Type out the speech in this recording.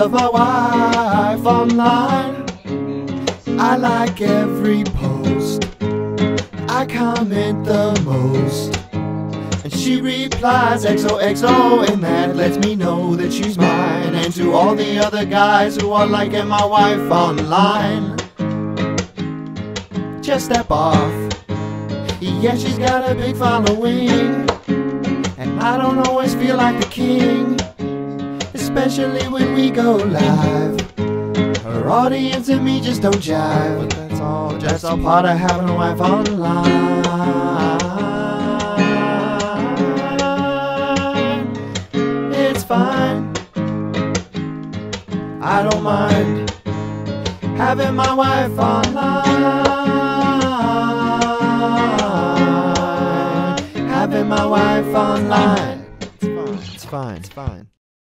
love my wife online. I like every post. I comment the most. And she replies XOXO, and that lets me know that she's mine. And to all the other guys who are liking my wife online, just step off. Yeah, she's got a big following, and I don't always feel like the king, especially when we go live. Her audience and me just don't jive, but that's all just a part of having a wife online. It's fine, I don't mind having my wife online. Having my wife online. It's fine, it's fine, it's fine.